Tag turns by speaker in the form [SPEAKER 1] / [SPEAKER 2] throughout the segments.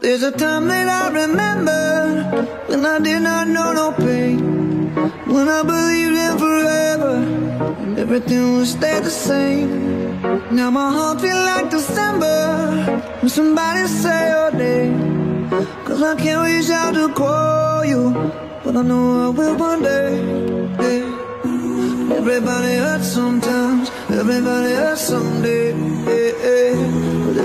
[SPEAKER 1] There's a time that I remember when I did not know no pain. When I believed in forever and everything would stay the same. Now my heart feels like December when somebody say your name. Cause I can't reach out to call you, but I know I will one day. Yeah. Everybody hurts sometimes, everybody hurts someday. Yeah, yeah.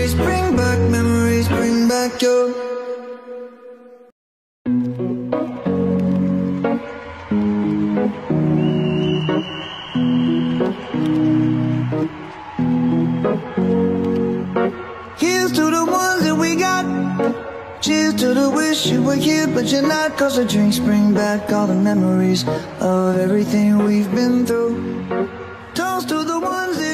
[SPEAKER 1] Memories bring back, memories bring back your. Here's to the ones that we got. Cheers to the wish you were here, but you're not. Cause the drinks bring back all the memories of everything we've been through. Toast to the ones. That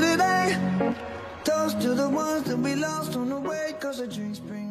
[SPEAKER 1] The drinks bring